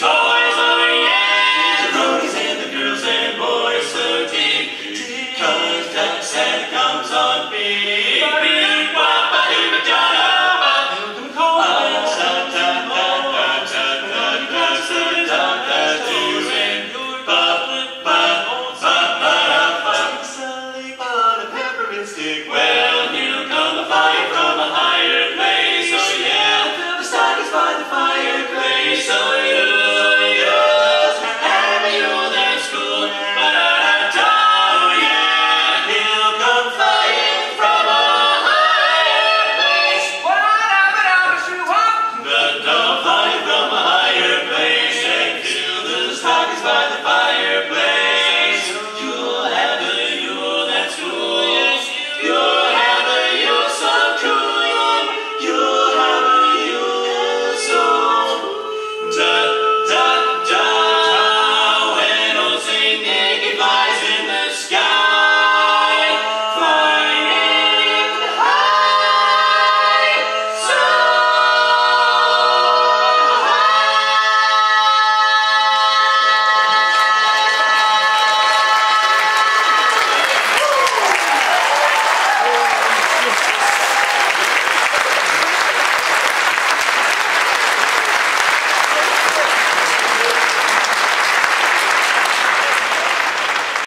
Talk!